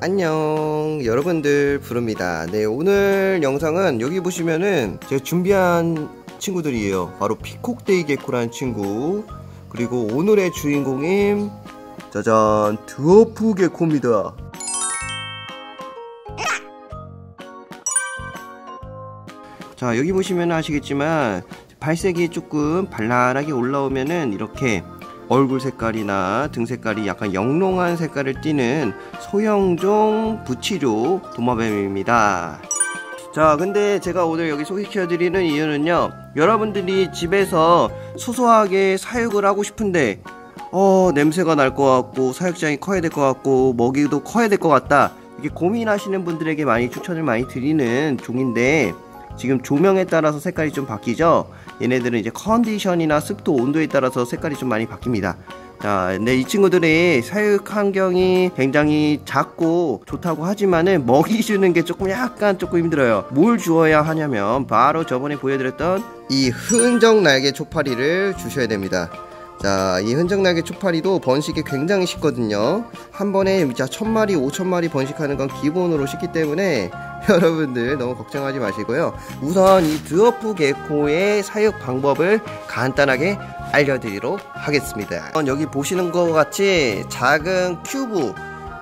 안녕 여러분들 부릅니다. 네 오늘 영상은 여기 보시면은 제가 준비한 친구들이에요. 바로 피콕데이 개코라는 친구 그리고 오늘의 주인공인 짜잔 드워프 개코입니다. 자 여기 보시면 아시겠지만 발색이 조금 발랄하게 올라오면은 이렇게 얼굴 색깔이나 등 색깔이 약간 영롱한 색깔을 띠는 소형종 부치료 도마뱀입니다. 자, 근데 제가 오늘 여기 소개시켜드리는 이유는요, 여러분들이 집에서 소소하게 사육을 하고 싶은데, 어, 냄새가 날 것 같고, 사육장이 커야 될 것 같고, 먹이도 커야 될 것 같다. 이렇게 고민하시는 분들에게 많이 추천을 많이 드리는 종인데, 지금 조명에 따라서 색깔이 좀 바뀌죠 얘네들은 이제 컨디션이나 습도 온도에 따라서 색깔이 좀 많이 바뀝니다 자, 근데 이 친구들이 사육 환경이 굉장히 작고 좋다고 하지만은 먹이 주는 게 조금 약간 조금 힘들어요. 뭘 주어야 하냐면 바로 저번에 보여드렸던 이 흔적 날개 초파리를 주셔야 됩니다. 자, 이 흔적나게 초파리도 번식이 굉장히 쉽거든요. 한 번에 진짜 천마리, 오천마리 번식하는 건 기본으로 쉽기 때문에 여러분들 너무 걱정하지 마시고요. 우선 이 dwarf gecko의 사육 방법을 간단하게 알려드리도록 하겠습니다. 여기 보시는 것 같이 작은 큐브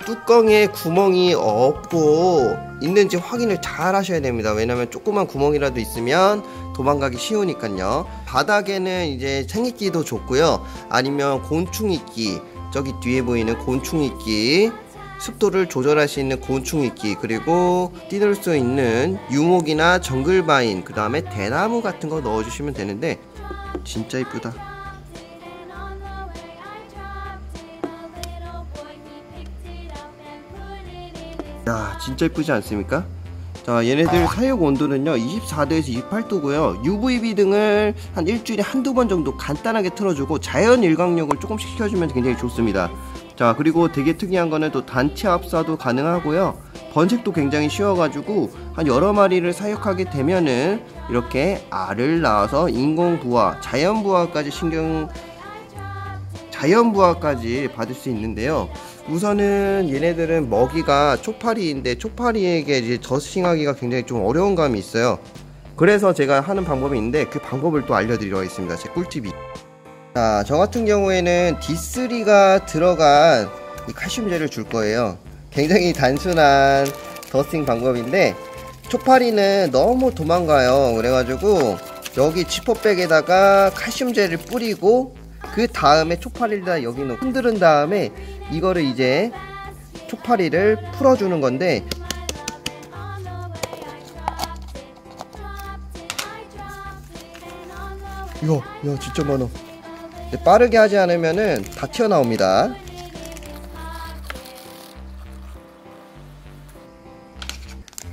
뚜껑에 구멍이 없고 있는지 확인을 잘 하셔야 됩니다. 왜냐면 조그만 구멍이라도 있으면 도망가기 쉬우니까요. 바닥에는 이제 생이끼도 좋고요. 아니면 곤충이끼 저기 뒤에 보이는 곤충이끼 습도를 조절할 수 있는 곤충이끼 그리고 뛰놀 수 있는 유목이나 jungle vine 그 다음에 대나무 같은 거 넣어주시면 되는데 진짜 이쁘다 야 진짜 이쁘지 않습니까? 자 얘네들 사육 온도는요 24도에서 28도고요. UVB 등을 한 일주일에 한두 번 정도 간단하게 틀어주고 자연 일광욕을 조금씩 시켜주면 굉장히 좋습니다. 자 그리고 되게 특이한 거는 또 단체 합사도 가능하고요. 번식도 굉장히 쉬워가지고 한 여러 마리를 사육하게 되면은 이렇게 알을 낳아서 인공 부화 자연 부화까지 신경 자연 부화까지 받을 수 있는데요 우선은 얘네들은 먹이가 초파리인데 초파리에게 이제 저싱하기가 굉장히 좀 어려운 감이 있어요 그래서 제가 하는 방법이 있는데 그 방법을 또 알려드리려 하겠습니다 제 꿀팁이 자, 저 같은 경우에는 D3가 들어간 이 칼슘제를 줄 거예요. 굉장히 단순한 더스팅 방법인데 초파리는 너무 도망가요. 그래가지고 여기 지퍼백에다가 칼슘제를 뿌리고 그 다음에 초파리를 다 여기 놓고 흔드는 다음에 이거를 이제 초파리를 풀어주는 건데 야, 야 진짜 많아. 빠르게 하지 않으면은 다 튀어나옵니다.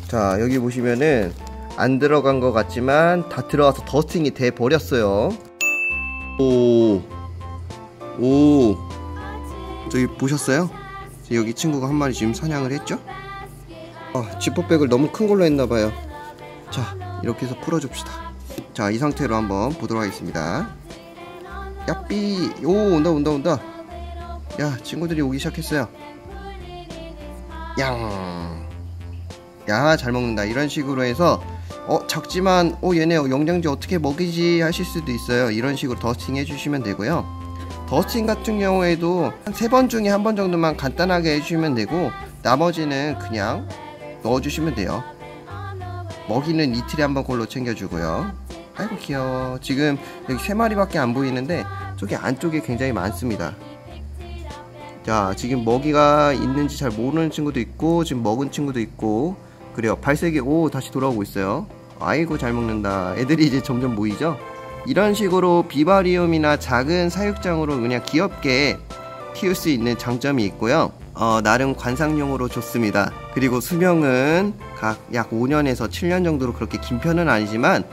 자 여기 보시면은 안 들어간 것 같지만 다 들어가서 더스팅이 돼 버렸어요. 오 오. 저기 보셨어요? 여기 친구가 한 마리 지금 사냥을 했죠? 아, 지퍼백을 너무 큰 걸로 했나봐요. 자 이렇게 해서 풀어줍시다. 자 이 상태로 한번 보도록 하겠습니다. 야삐! 오 온다 온다 온다. 야 친구들이 오기 시작했어요. 양야 잘 먹는다. 이런 식으로 해서 어 작지만 어 얘네 영양제 어떻게 먹이지 하실 수도 있어요. 이런 식으로 더스팅 해주시면 되고요 더스팅 같은 경우에도 한 세 번 중에 한 번 정도만 간단하게 해주시면 되고 나머지는 그냥 넣어주시면 돼요. 먹이는 이틀에 한번 골로 챙겨주고요. 아이고 귀여워. 지금 여기 세 마리밖에 안 보이는데 저기 안쪽에 굉장히 많습니다. 자 지금 먹이가 있는지 잘 모르는 친구도 있고 지금 먹은 친구도 있고 그래요. 발색이 오 다시 돌아오고 있어요. 아이고 잘 먹는다. 애들이 이제 점점 모이죠 이런 식으로 비바리움이나 작은 사육장으로 그냥 귀엽게 키울 수 있는 장점이 있고요 어, 나름 관상용으로 좋습니다 그리고 수명은 각 약 5년에서 7년 정도로 그렇게 긴 편은 아니지만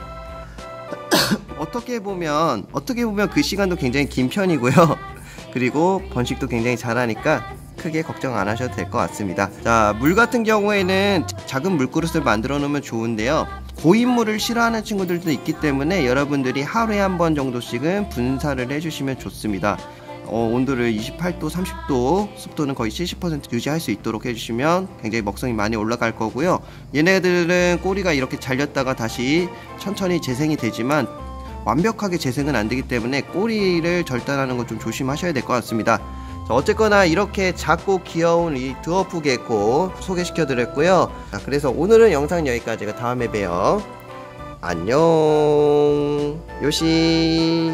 어떻게 보면 어떻게 보면 그 시간도 굉장히 긴 편이고요. 그리고 번식도 굉장히 잘하니까 크게 걱정 안 하셔도 될 것 같습니다. 자, 물 같은 경우에는 작은 물그릇을 만들어 놓으면 좋은데요. 고인물을 싫어하는 친구들도 있기 때문에 여러분들이 하루에 한 번 정도씩은 분사를 해주시면 좋습니다. 어, 온도를 28도, 30도, 습도는 거의 70% 유지할 수 있도록 해주시면 굉장히 먹성이 많이 올라갈 거고요. 얘네들은 꼬리가 이렇게 잘렸다가 다시 천천히 재생이 되지만 완벽하게 재생은 안 되기 때문에 꼬리를 절단하는 건 좀 조심하셔야 될 것 같습니다. 자, 어쨌거나 이렇게 작고 귀여운 이 드워프 개코 소개시켜 드렸고요. 자, 그래서 오늘은 영상 여기까지가 다음에 봬요. 안녕 요시